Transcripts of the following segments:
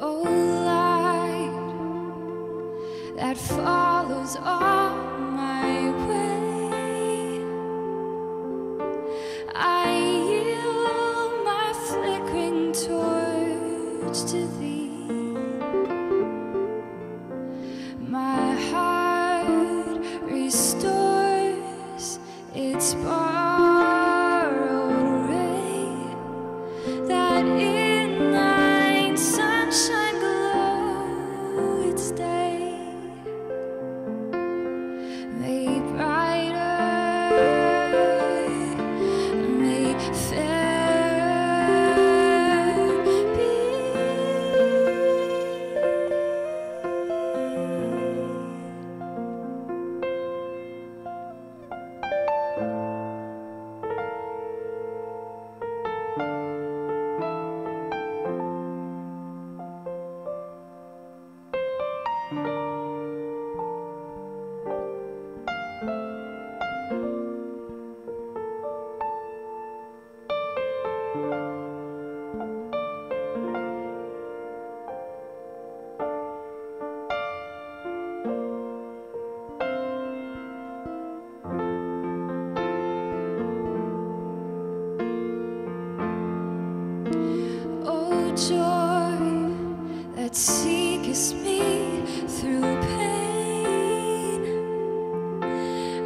Oh, light that follows all. It's far. joy that seeketh me through pain.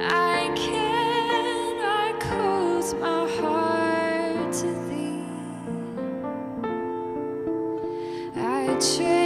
I cannot close my heart to thee. I.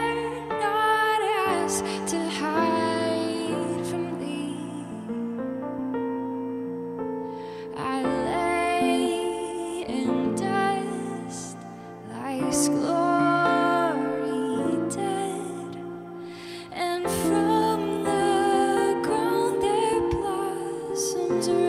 to